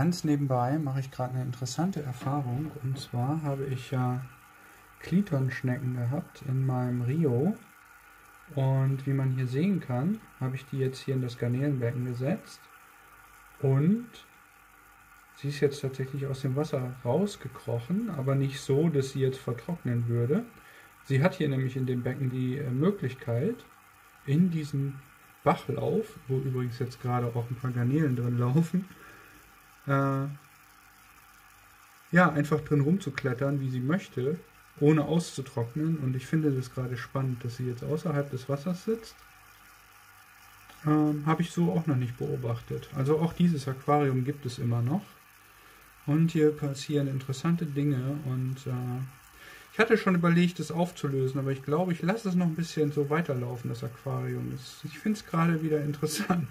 Ganz nebenbei mache ich gerade eine interessante Erfahrung. Und zwar habe ich ja Klitonschnecken gehabt in meinem Rio. Und wie man hier sehen kann, habe ich die jetzt hier in das Garnelenbecken gesetzt. Und sie ist jetzt tatsächlich aus dem Wasser rausgekrochen, aber nicht so, dass sie jetzt vertrocknen würde. Sie hat hier nämlich in dem Becken die äh, Möglichkeit, in diesen Bachlauf, wo übrigens jetzt gerade auch ein paar Garnelen drin laufen, äh, ja, einfach drin rumzuklettern, wie sie möchte, ohne auszutrocknen. Und ich finde das gerade spannend, dass sie jetzt außerhalb des Wassers sitzt. Ähm, Habe ich so auch noch nicht beobachtet. Also auch dieses Aquarium gibt es immer noch. Und hier passieren interessante Dinge und äh, ich hatte schon überlegt, es aufzulösen, aber ich glaube, ich lasse es noch ein bisschen so weiterlaufen, das Aquarium. Ich finde es gerade wieder interessant.